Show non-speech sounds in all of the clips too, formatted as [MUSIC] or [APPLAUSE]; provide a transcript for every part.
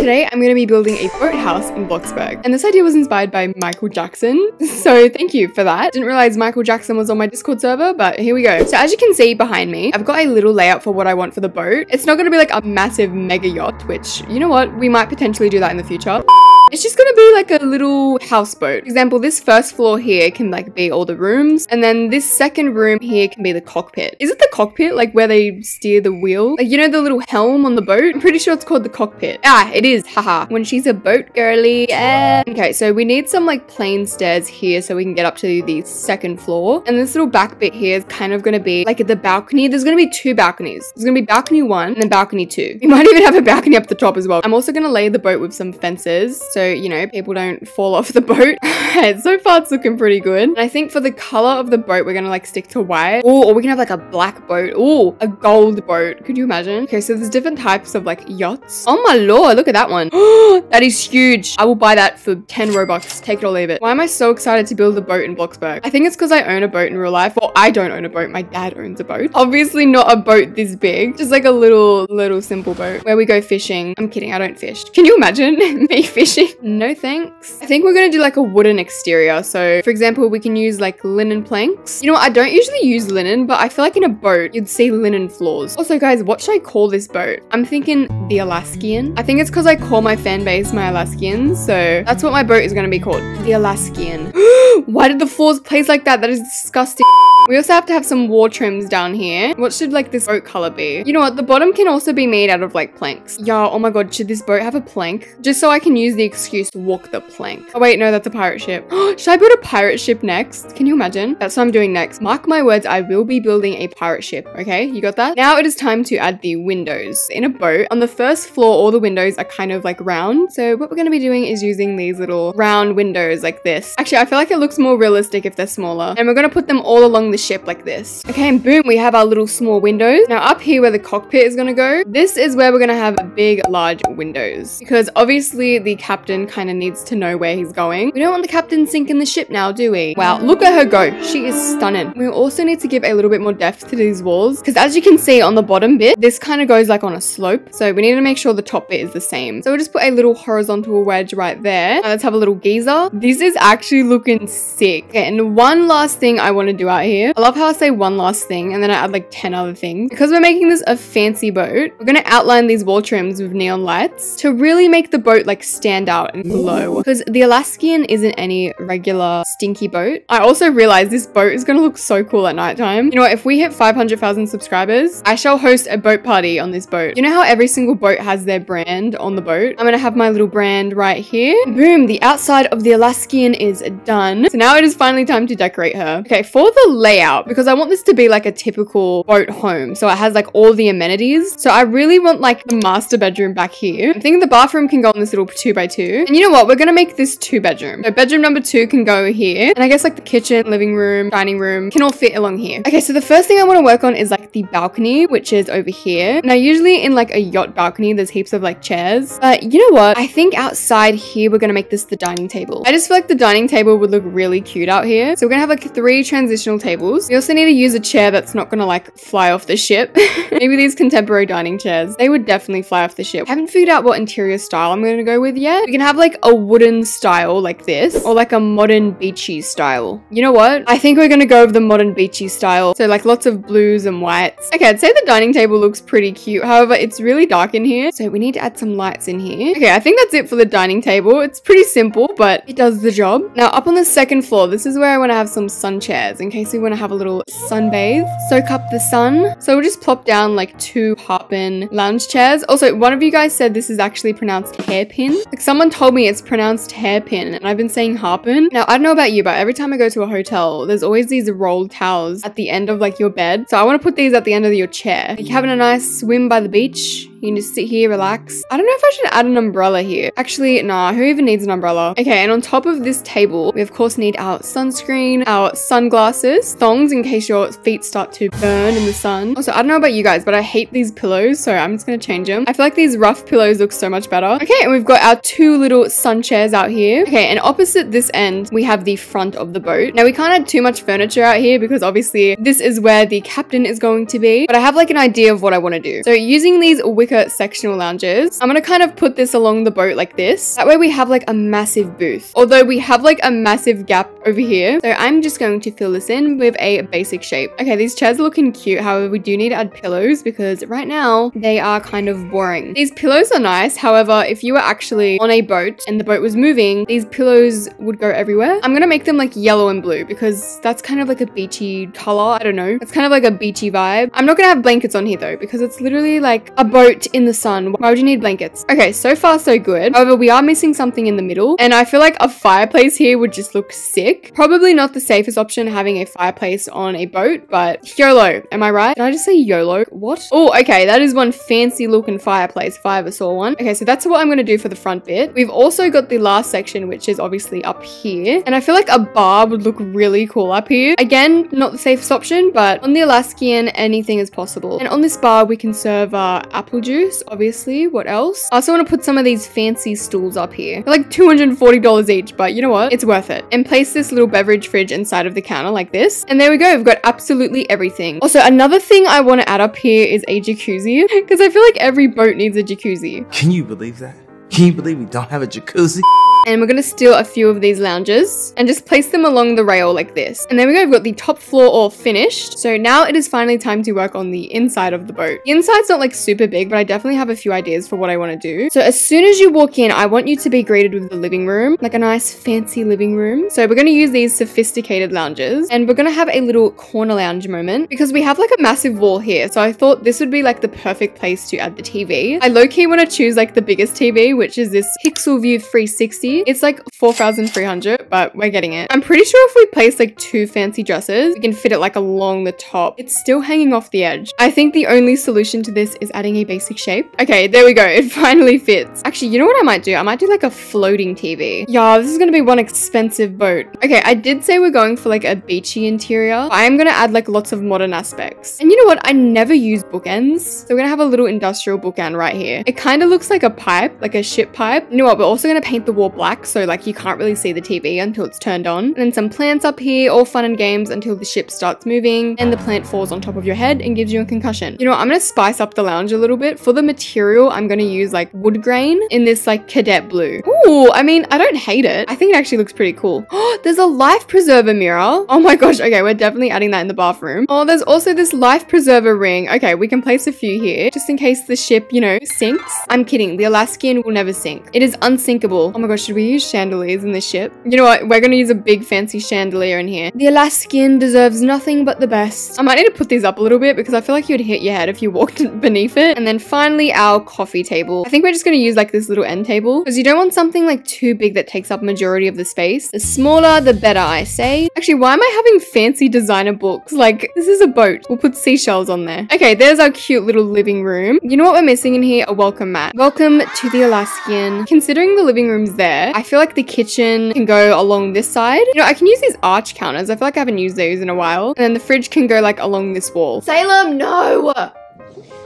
Today I'm going to be building a boathouse in Bloxburg. And this idea was inspired by Michael Jackson. [LAUGHS] So thank you for that. Didn't realize Michael Jackson was on my Discord server, but here we go. So as you can see behind me, I've got a little layout for what I want for the boat. It's not going to be like a massive mega yacht, which you know what? We might potentially do that in the future. It's just gonna be like a little houseboat. For example, this first floor here can like be all the rooms, and then this second room here can be the cockpit. Is it the cockpit, like where they steer the wheel? Like, you know the little helm on the boat? I'm pretty sure it's called the cockpit. Ah, it is, haha. When she's a boat girly. Okay, so we need some like plain stairs here so we can get up to the second floor. And this little back bit here is kind of gonna be like the balcony. There's gonna be two balconies. There's gonna be balcony one and then balcony two. We [LAUGHS] might even have a balcony up the top as well. I'm also gonna lay the boat with some fences. So so you know people don't fall off the [LAUGHS] boat. [LAUGHS] So far it's looking pretty good. And i think for the color of the boat we're gonna like stick to white. Ooh, or we can have like a black boat. Oh, a gold boat. Could you imagine? Okay so there's different types of like yachts. Oh my lord look at that one. [GASPS] That is huge. I will buy that for 10 robux. Take it or leave it. Why am i so excited to build a boat in bloxburg? I think it's because i own a boat in real life. Well i don't own a boat. My dad owns a boat. Obviously not a boat this big. Just like a little little simple boat where we go fishing. I'm kidding i don't fish. Can you imagine [LAUGHS] me fishing no thanks. I think we're gonna do like a wooden exterior. So for example, we can use like linen planks. You know what? I don't usually use linen, but I feel like in a boat, you'd see linen floors. Also guys, what should I call this boat? I'm thinking the Alaskian. I think it's because I call my fan base my Alaskians. So that's what my boat is gonna be called. The Alaskian. [GASPS] Why did the floors place like that? That is disgusting. We also have to have some wall trims down here. What should like this boat color be? You know what? The bottom can also be made out of like planks. Yeah, oh my god, should this boat have a plank? Just so I can use the excuse to walk the plank. Oh wait, no, that's a pirate ship. [GASPS] should I build a pirate ship next? Can you imagine? That's what I'm doing next. Mark my words, I will be building a pirate ship, okay? You got that? Now it is time to add the windows. In a boat, on the first floor, all the windows are kind of like round. So what we're gonna be doing is using these little round windows like this. Actually, I feel like it looks more realistic if they're smaller. And we're gonna put them all along the ship like this. Okay, and boom, we have our little small windows. Now up here where the cockpit is gonna go, this is where we're gonna have big, large windows. Because obviously the captain kind of needs to know where he's going. We don't want the captain sinking the ship now, do we? Wow, look at her go. She is stunning. We also need to give a little bit more depth to these walls. Because as you can see on the bottom bit, this kind of goes like on a slope. So we need to make sure the top bit is the same. So we'll just put a little horizontal wedge right there. Now let's have a little geyser. This is actually looking sick. Okay, and one last thing I want to do out here. I love how I say one last thing and then I add like 10 other things. Because we're making this a fancy boat, we're going to outline these wall trims with neon lights to really make the boat like stand out and glow. Because the Alaskian isn't any regular stinky boat. I also realized this boat is going to look so cool at nighttime. You know what? If we hit 500,000 subscribers, I shall host a boat party on this boat. You know how every single boat has their brand on the boat? I'm going to have my little brand right here. Boom, the outside of the Alaskian is done. So now it is finally time to decorate her. Okay, for the layout, because I want this to be like a typical boat home. So it has like all the amenities. So I really want like the master bedroom back here. I'm thinking the bathroom can go on this little two by two. And you know what? We're gonna make this two bedroom. So bedroom number two can go here. And I guess like the kitchen, living room, dining room can all fit along here. Okay, so the first thing I want to work on is like the balcony, which is over here. Now usually in like a yacht balcony, there's heaps of like chairs. But you know what? I think outside here, we're gonna make this the dining table. I just feel like the dining table would look really cute out here. So we're gonna have like three transitional tables. We also need to use a chair that's not gonna like fly off the ship. [LAUGHS] Maybe these contemporary dining chairs, they would definitely fly off the ship. I haven't figured out what interior style I'm gonna go with yet. We can have like a wooden style like this or like a modern beachy style. You know what? I think we're gonna go with the modern beachy style. So like lots of blues and whites. Okay, I'd say the dining table looks pretty cute. However, it's really dark in here. So we need to add some lights in here. Okay, I think that's it for the dining table. It's pretty simple, but it does the job. Now up on the second floor, this is where I wanna have some sun chairs in case we wanna have a little sunbathe, soak up the sun. So we'll just plop down like two Harpen lounge chairs. Also, one of you guys said this is actually pronounced hairpin. Like someone told me it's pronounced hairpin and I've been saying harpin. Now, I don't know about you, but every time I go to a hotel, there's always these rolled towels at the end of like your bed. So I want to put these at the end of your chair. Like having a nice swim by the beach, you can just sit here, relax. I don't know if I should add an umbrella here. Actually, nah, who even needs an umbrella? Okay, and on top of this table, we of course need our sunscreen, our sunglasses, thongs in case your feet start to burn in the sun. Also, I don't know about you guys, but I hate these pillows, so I'm just gonna change them. I feel like these rough pillows look so much better. Okay, and we've got our two little sun chairs out here. Okay, and opposite this end, we have the front of the boat. Now, we can't add too much furniture out here because obviously this is where the captain is going to be, but I have like an idea of what I want to do. So using these wicker replica sectional lounges. I'm gonna kind of put this along the boat like this. That way we have like a massive booth. Although we have like a massive gap over here. So I'm just going to fill this in with a basic shape. Okay, these chairs are looking cute. However, we do need to add pillows because right now they are kind of boring. These pillows are nice. However, if you were actually on a boat and the boat was moving, these pillows would go everywhere. I'm gonna make them like yellow and blue because that's kind of like a beachy color. I don't know. It's kind of like a beachy vibe. I'm not gonna have blankets on here though because it's literally like a boat in the sun. Why would you need blankets? Okay, so far so good. However, we are missing something in the middle and I feel like a fireplace here would just look sick. Probably not the safest option having a fireplace on a boat, but YOLO. Am I right? Did I just say YOLO? What? Oh, okay. That is one fancy looking fireplace if I ever saw one. Okay, so that's what I'm gonna do for the front bit. We've also got the last section, which is obviously up here. And I feel like a bar would look really cool up here. Again, not the safest option, but on the Alaskan, anything is possible. And on this bar, we can serve uh, apple juice, obviously. What else? I also want to put some of these fancy stools up here. They're like $240 each, but you know what? It's worth it. And place this little beverage fridge inside of the counter like this. And there we go. We've got absolutely everything. Also, another thing I want to add up here is a jacuzzi [LAUGHS] because I feel like every boat needs a jacuzzi. Can you believe that? Can you believe we don't have a jacuzzi? And we're gonna steal a few of these lounges and just place them along the rail like this. And there we go, we've got the top floor all finished. So now it is finally time to work on the inside of the boat. The inside's not like super big, but I definitely have a few ideas for what I wanna do. So as soon as you walk in, I want you to be greeted with the living room, like a nice fancy living room. So we're gonna use these sophisticated lounges and we're gonna have a little corner lounge moment because we have like a massive wall here. So I thought this would be like the perfect place to add the TV. I low-key wanna choose like the biggest TV, which is this Pixelview 360 it's like 4,300, but we're getting it. I'm pretty sure if we place like two fancy dresses, we can fit it like along the top. It's still hanging off the edge. I think the only solution to this is adding a basic shape. Okay, there we go. [LAUGHS] It finally fits. Actually, you know what I might do? I might do like a floating TV. Yeah, this is gonna be one expensive boat. Okay, I did say we're going for like a beachy interior. I am gonna add like lots of modern aspects. And you know what? I never use bookends. So we're gonna have a little industrial bookend right here. It kind of looks like a pipe, like a ship pipe. You know what? We're also gonna paint the wall black so like you can't really see the TV until it's turned on. And then some plants up here, all fun and games until the ship starts moving and the plant falls on top of your head and gives you a concussion. You know what? I'm gonna spice up the lounge a little bit. For the material, I'm gonna use like wood grain in this like cadet blue. Ooh, I mean, I don't hate it. I think it actually looks pretty cool. Oh, [GASPS] there's a life preserver mirror. Oh my gosh. Okay, we're definitely adding that in the bathroom. Oh, there's also this life preserver ring. Okay, we can place a few here just in case the ship, you know, sinks. I'm kidding. The Alaskan will never sink. It is unsinkable. Oh my gosh, should we use chandeliers in the ship. You know what? We're gonna use a big fancy chandelier in here. The Alaskan deserves nothing but the best. I might need to put these up a little bit because I feel like you'd hit your head if you walked [LAUGHS] beneath it. And then finally our coffee table. I think we're just gonna use like this little end table because you don't want something like too big that takes up majority of the space. The smaller, the better, I say. Actually, why am I having fancy designer books? Like, this is a boat. We'll put seashells on there. Okay, there's our cute little living room. You know what we're missing in here? A welcome mat. Welcome to the Alaskan. Considering the living room's there, I feel like the kitchen can go along this side. You know, I can use these arch counters. I feel like I haven't used those in a while. And then the fridge can go like along this wall. Salem, no!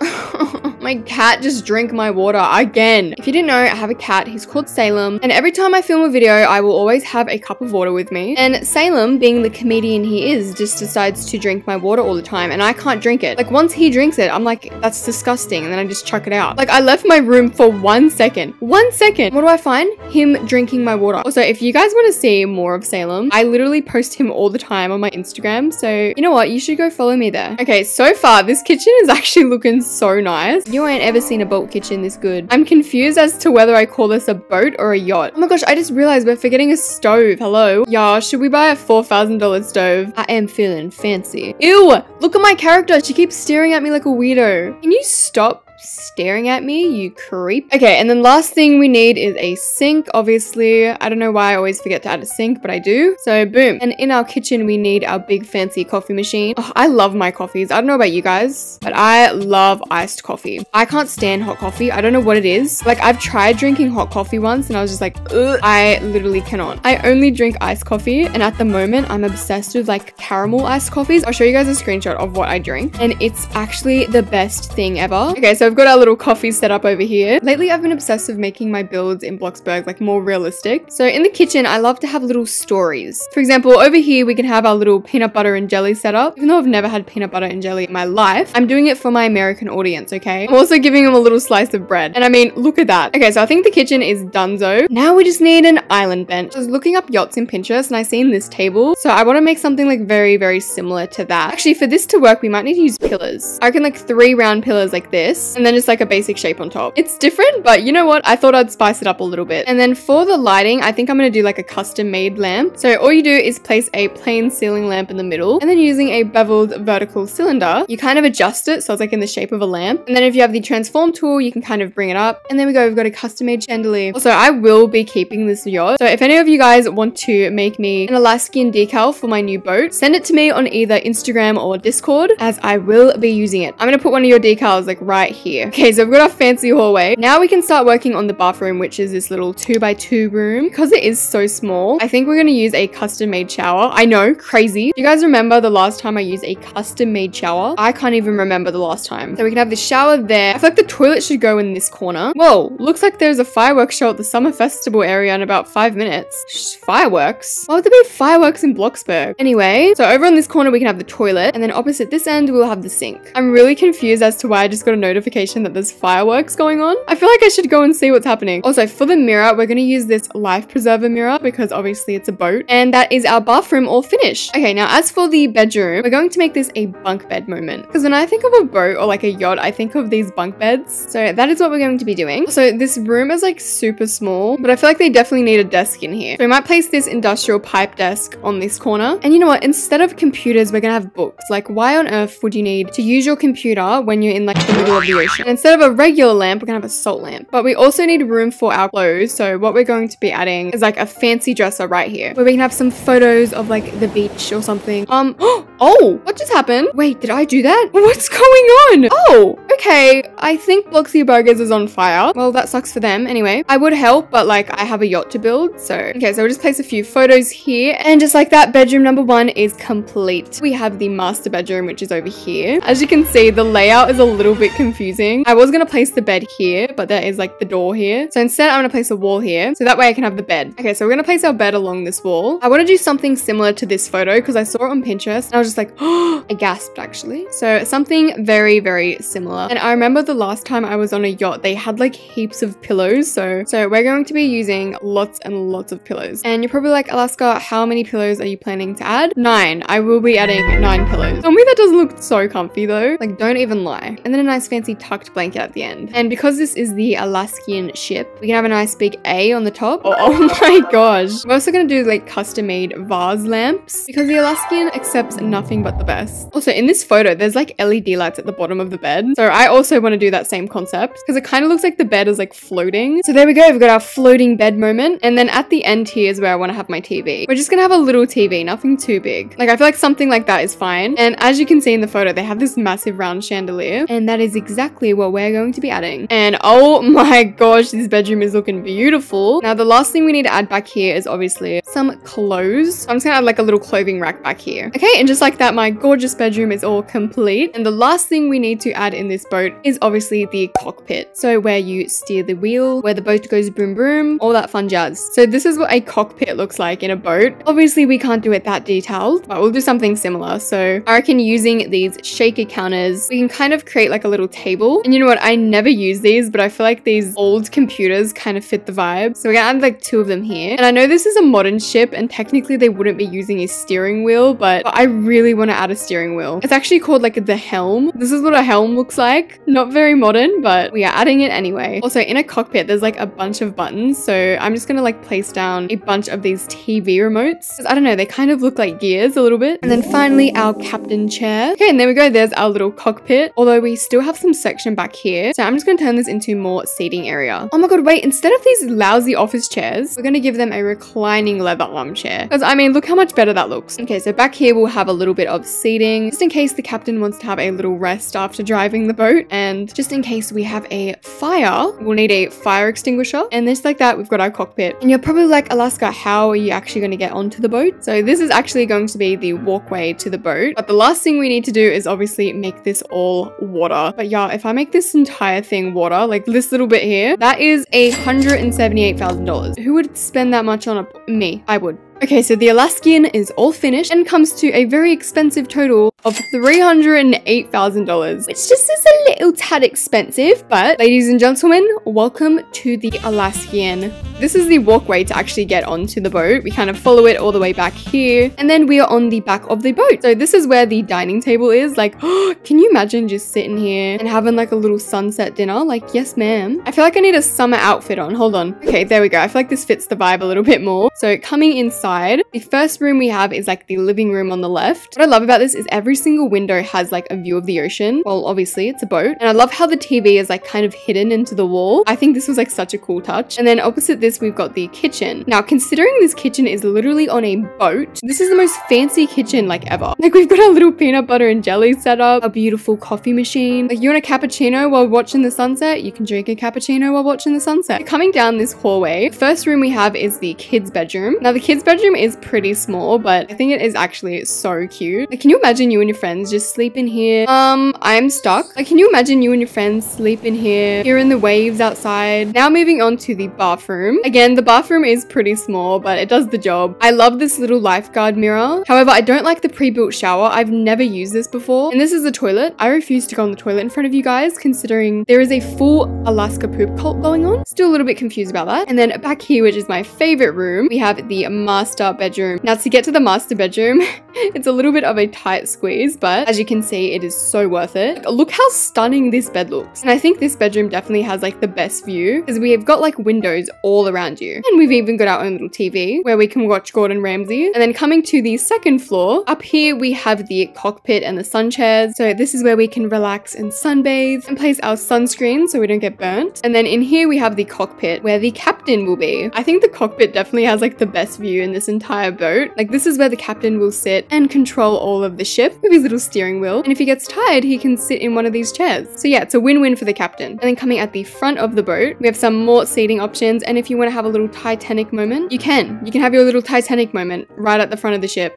[LAUGHS] my cat just drank my water again. If you didn't know, I have a cat. He's called Salem. And every time I film a video, I will always have a cup of water with me. And Salem, being the comedian he is, just decides to drink my water all the time. And I can't drink it. Like once he drinks it, I'm like, that's disgusting. And then I just chuck it out. Like I left my room for one second. One second. What do I find? Him drinking my water. Also, if you guys want to see more of Salem, I literally post him all the time on my Instagram. So you know what? You should go follow me there. Okay, so far this kitchen is [LAUGHS] actually looking so nice. You ain't ever seen a boat kitchen this good. I'm confused as to whether I call this a boat or a yacht. Oh my gosh, I just realized we're forgetting a stove. Hello? Yeah, should we buy a $4,000 stove? I am feeling fancy. Ew, look at my character. She keeps staring at me like a weirdo. Can you stop staring at me, you creep. Okay, and then last thing we need is a sink, obviously. I don't know why I always forget to add a sink, but I do. So boom. And in our kitchen, we need our big fancy coffee machine. Oh, I love my coffees. I don't know about you guys, but I love iced coffee. I can't stand hot coffee. I don't know what it is. Like I've tried drinking hot coffee once and I was just like, Ugh. I literally cannot. I only drink iced coffee and at the moment I'm obsessed with like caramel iced coffees. I'll show you guys a screenshot of what I drink and it's actually the best thing ever. Okay, so we've got our little coffee set up over here. Lately, I've been obsessed with making my builds in Bloxburg like more realistic. So in the kitchen, I love to have little stories. For example, over here, we can have our little peanut butter and jelly setup. Even though I've never had peanut butter and jelly in my life, I'm doing it for my American audience, okay? I'm also giving them a little slice of bread. And I mean, look at that. Okay, so I think the kitchen is donezo. Now we just need an island bench. I was looking up yachts in Pinterest and I seen this table. So I want to make something like very, very similar to that. Actually, for this to work, we might need to use pillars. I reckon like three round pillars like this and then just like a basic shape on top. It's different, but you know what? I thought I'd spice it up a little bit. And then for the lighting, I think I'm to do like a custom made lamp. So all you do is place a plain ceiling lamp in the middle and then using a beveled vertical cylinder, you kind of adjust it so it's like in the shape of a lamp. And then if you have the transform tool, you can kind of bring it up. And there we go. We've got a custom made chandelier. Also, I will be keeping this yacht. So if any of you guys want to make me an Alaskan decal for my new boat, send it to me on either Instagram or Discord as I will be using it. I'm to put one of your decals like right here. Okay, so we've got our fancy hallway. Now we can start working on the bathroom, which is this little two by two room. Because it is so small, I think we're going to use a custom made shower. I know, crazy. You guys remember the last time I used a custom made shower? I can't even remember the last time. So we can have the shower there. I feel like the toilet should go in this corner. Whoa, looks like there's a fireworks show at the summer festival area in about five minutes. Shh, fireworks? Why would there be fireworks in Bloxburg? Anyway, so over on this corner we can have the toilet and then opposite this end we'll have the sink. I'm really confused as to why I just got a notification that there's fireworks going on. I feel like I should go and see what's happening. Also, for the mirror, we're going to use this life preserver mirror because obviously it's a boat and that is our bathroom all finished. Okay, now as for the bedroom, we're going to make this a bunk bed moment because when I think of a boat or like a yacht, I think of these bunk beds. So that is what we're going to be doing. So this room is like super small, but I feel like they definitely need a desk in here. So we might place this industrial pipe desk on this corner. And you know what? Instead of computers, we're gonna have books. Like why on earth would you need to use your computer when you're in like the middle of the Instead of a regular lamp, we're gonna have a salt lamp. But we also need room for our clothes. So what we're going to be adding is like a fancy dresser right here where we can have some photos of like the beach or something. Um, [GASPS] oh, what just happened? Wait, did I do that? [LAUGHS] What's going on? Oh, okay. I think Bloxy Burgers is on fire. Well, that sucks for them. Anyway, I would help, but like I have a yacht to build. So, okay, so we'll just place a few photos here. And just like that, bedroom number one is complete. We have the master bedroom, which is over here. As you can see, the layout is a little bit confusing. I was to place the bed here, but there is like the door here. So instead, I'm to place a wall here. So that way I can have the bed. Okay, so we're to place our bed along this wall. I want to do something similar to this photo because I saw it on Pinterest and I was just like, oh, [GASPS] I gasped actually. So something very, very similar. And I remember the last time I was on a yacht, they had like heaps of pillows. So, so we're going to be using lots and lots of pillows. And you're probably like, Alaska, how many pillows are you planning to add? Nine. I will be adding nine pillows. Tell me that doesn't look so comfy though. Like, don't even lie. And then a nice fancy tucked blanket at the end. And because this is the Alaskan ship, we can have a nice big A on the top. Oh, oh [LAUGHS] my gosh. We're also going to do like custom made vase lamps because the Alaskan accepts nothing but the best. Also, in this photo, there's like LED lights at the bottom of the bed. So I also want to do that same concept because it kind of looks like the bed is like floating. So there we go. We've got our floating bed moment. And then at the end here is where I want to have my TV. We're just going to have a little TV, nothing too big. Like I feel like something like that is fine. And as you can see in the photo, they have this massive round chandelier and that is exactly what we're going to be adding. And oh my gosh, this bedroom is looking beautiful. Now the last thing we need to add back here is obviously some clothes. So I'm just gonna add like a little clothing rack back here. Okay, and just like that, my gorgeous bedroom is all complete. And the last thing we need to add in this boat is obviously the cockpit. So where you steer the wheel, where the boat goes boom boom, all that fun jazz. So this is what a cockpit looks like in a boat. Obviously we can't do it that detailed, but we'll do something similar. So I reckon using these shaker counters, we can kind of create like a little table. And you know what? I never use these, but I feel like these old computers kind of fit the vibe. So we're gonna add like two of them here. And I know this is a modern ship and technically they wouldn't be using a steering wheel, but I really want to add a steering wheel. It's actually called like the helm. This is what a helm looks like. Not very modern, but we are adding it anyway. Also in a cockpit, there's like a bunch of buttons. So I'm just gonna like place down a bunch of these TV remotes. I don't know, they kind of look like gears a little bit. And then finally our captain chair. Okay, and there we go. There's our little cockpit. Although we still have some section back here. So I'm just gonna turn this into more seating area. Oh my god, wait, instead of these lousy office chairs, we're gonna give them a reclining leather armchair. Because I mean, look how much better that looks. Okay, so back here we'll have a little bit of seating, just in case the captain wants to have a little rest after driving the boat. And just in case we have a fire, we'll need a fire extinguisher. And just like that, we've got our cockpit. And you're probably like, Alaska, how are you actually gonna get onto the boat? So this is actually going to be the walkway to the boat. But the last thing we need to do is obviously make this all water. But yeah, if I make this entire thing water, like this little bit here, that is a $178,000. Who would spend that much on a, me? I would. Okay, so the Alaskan is all finished and comes to a very expensive total of $308,000, which just is a little tad expensive, but ladies and gentlemen, welcome to the Alaskan. This is the walkway to actually get onto the boat. We kind of follow it all the way back here, and then we are on the back of the boat. So this is where the dining table is. Like, [GASPS] can you imagine just sitting here and having like a little sunset dinner? Like, yes, ma'am. I feel like I need a summer outfit on. Hold on. Okay, there we go. I feel like this fits the vibe a little bit more. So coming inside, the first room we have is like the living room on the left. What I love about this is every single window has like a view of the ocean. Well, obviously it's a boat. And I love how the TV is like kind of hidden into the wall. I think this was like such a cool touch. And then opposite this, we've got the kitchen. Now, considering this kitchen is literally on a boat, this is the most fancy kitchen like ever. [LAUGHS] Like we've got a little peanut butter and jelly set up, a beautiful coffee machine. Like you want a cappuccino while watching the sunset, you can drink a cappuccino while watching the sunset. Coming down this hallway, first room we have is the kids bedroom. Now the kids bedroom is pretty small, but I think it is actually so cute. Like, can you imagine you and your friends just sleep in here? Um, I'm stuck. Like, can you imagine you and your friends sleep in here, hearing the waves outside? Now moving on to the bathroom. Again, the bathroom is pretty small, but it does the job. I love this little lifeguard mirror. However, I don't like the pre-built shower. I've never used this before. And this is the toilet. I refuse to go on the toilet in front of you guys, considering there is a full Alaska poop cult going on. Still a little bit confused about that. And then back here, which is my favorite room, we have the master bedroom. Now to get to the master bedroom, [LAUGHS] it's a little bit of a tight squeeze, but as you can see, it is so worth it. Look how stunning this bed looks. And I think this bedroom definitely has like the best view because we have got like windows all around you. And we've even got our own little TV where we can watch Gordon Ramsay. And then coming to the second floor, up here we have the cockpit and the sun chairs. So this is where we can relax and sunbathe and place our sunscreen so we don't get burnt. And then in here we have the cockpit where the captain will be. I think the cockpit definitely has like the best view in this entire boat. Like this is where the captain will sit and control all of the ship with his little steering wheel. And if he gets tired, he can sit in one of these chairs. So yeah, it's a win-win for the captain. And then coming at the front of the boat, we have some more seating options. And if you want to have a little Titanic moment, you can. You can have your little Titanic moment right at the front of the ship.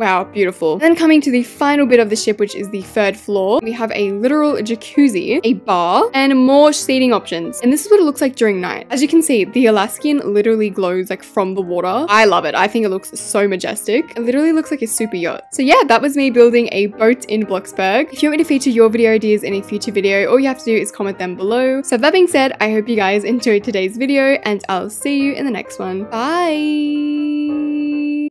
Wow, beautiful. And then coming to the final bit of the ship, which is the third floor, we have a literal jacuzzi, a bar, and more seating options. And this is what it looks like during night. As you can see, the Alaskan literally glows like from the water. I love it. I think it looks so majestic. It literally looks like a super yacht. So yeah, that was me building a boat in Bloxburg. If you want me to feature your video ideas in a future video, all you have to do is comment them below. So that being said, I hope you guys enjoyed today's video and I'll see you in the next one. Bye!